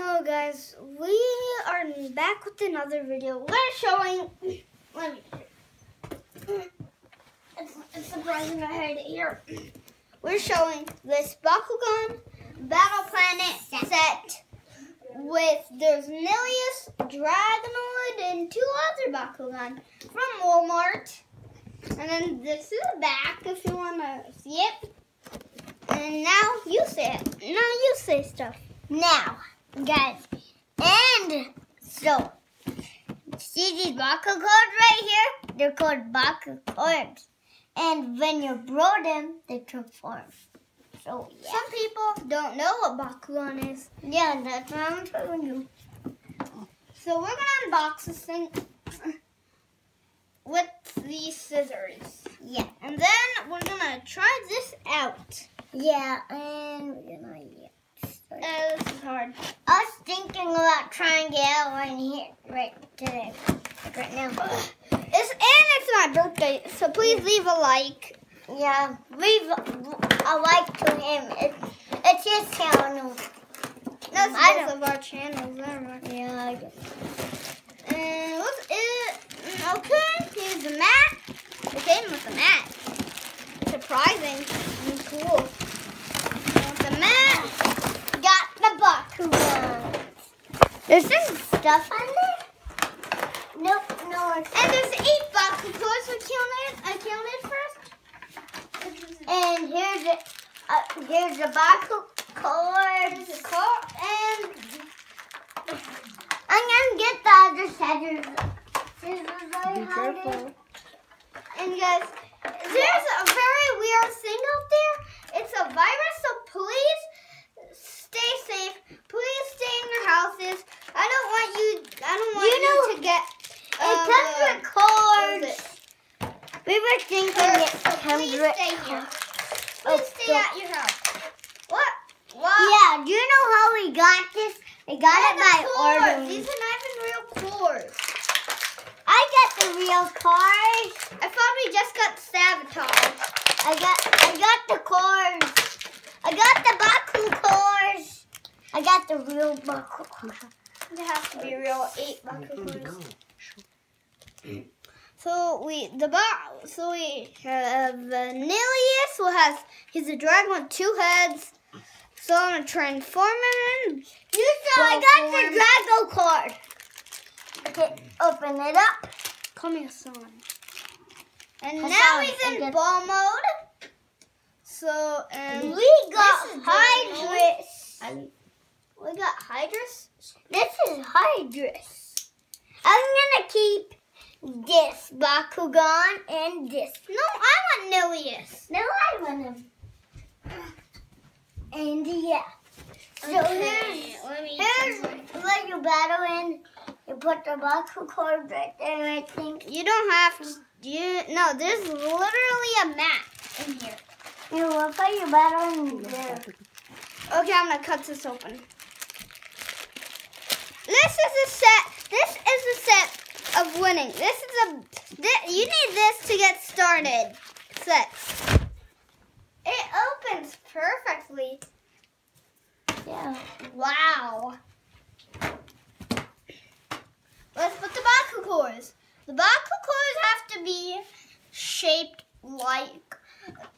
Hello guys, we are back with another video. We're showing, let me, it's, it's surprising I had it here. We're showing this Bakugan Battle Planet set with there's Nillious, Dragonoid, and two other Bakugan from Walmart. And then this is the back if you want to see it. And now you say it. Now you say stuff. Now, guys, and so, see these Baku cards right here? They're called Baku cards. And when you blow them, they transform. So, yeah. Some people don't know what Bakugan is. Yeah, that's what I'm telling you. So we're gonna unbox this thing with these scissors. Yeah. And then we're gonna try this out. Yeah, and we're gonna, yeah. Uh, this is hard. I was thinking about trying to get out right here, right today, right now. It's and it's my birthday, so please leave a like. Yeah, leave a like to him. It, it's his channel. That's I both of our channels. Never mind. Yeah, I guess. And what's it? Okay, here's the mat. It came with the mat. Surprising and cool. With the mat. Got the Bakugan. There's some stuff on there? Nope, no. It's And there's eight Bakugas. I counted. I counted first. and here's the, uh, here's the Baku card. There's a car and I'm gonna get the other scissors. Scissors I Be careful. it. And guys, there's a very weird thing out there. It's a virus, so please stay safe. Please stay in your houses. I don't want you. I don't want You you, know, to get. It comes with what is cards. We were thinking Cards, it so comes please stay here. Please Oh, stay so- at your house. What? What? Yeah, do you know how we got this? We got Yeah, it by cords. ordering. These are not even real cords. I got the real cards. I thought we just got sabotaged. I got I got the cards. I got the Baku cards. I got the real Baku cards. It has to be real eight Bakugas. Mm. So we the bar so we have Nillious who has he's a dragon with two heads. So I'm gonna transform him. in. You saw I got the Drago card. Okay, open it up. Call me a son. And Hassan, now he's in get- ball mode. So and We got Hydorous. I- we got Hydorous. This is Hydorous. I'm gonna keep this Bakugan and this. No, I want Nillious. No, I want him. And yeah. So here's here's where you battle in. You put the Baku card right there, I think. You don't have to. You no. There's literally a map in here. You will put your battle in there. Okay, I'm gonna cut this open. This is a set. This is a set of winning. This is a. This, you need this to get started. Six. It opens perfectly. Yeah. Wow. Let's put the Baku cores. The Baku cores have to be shaped like.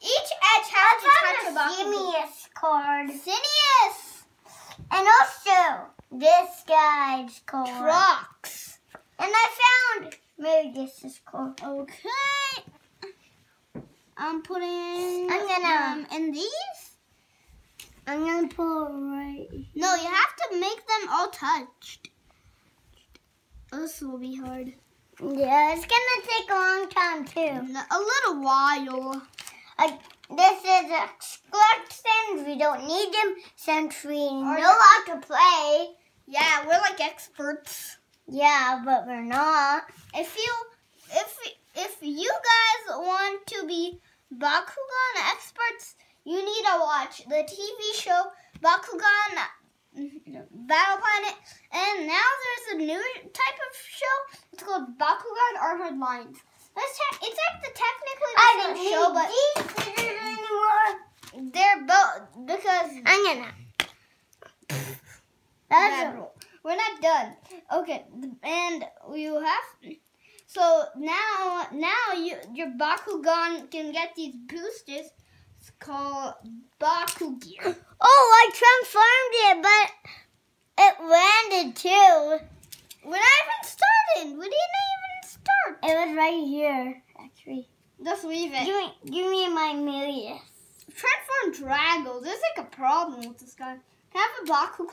Each edge has to touch a Baku found a core. Simius card. Sinius! And also this guy's card. Crocs. And I found maybe this is called. Okay. I'm putting I'm gonna- um, in these. I'm gonna pull it right. No, you have to make them all touched. This will be hard. Yeah, it's gonna take a long time too. A little while. Like this is things we don't need them since we know how to play. Yeah, we're like experts. Yeah, but we're not. If you if if you guys want to be Bakugan experts, you need to watch the TV show Bakugan Battle Planet. And now there's a new type of show. It's called Bakugan Armored Alliance. That's te- it's like the technically the I same show, but these anymore. they're both because I'm gonna. That's. We're not done. Okay, and you have. So now, now you your Bakugan can get these boosters. It's called Baku Gear. Oh, I transformed it, but it landed too. When I even started, we didn't even start. It was right here, actually. Just leave Give it. me, give me my Milius. Transform Drago. There's like a problem with this guy. Can I have a Bakugan?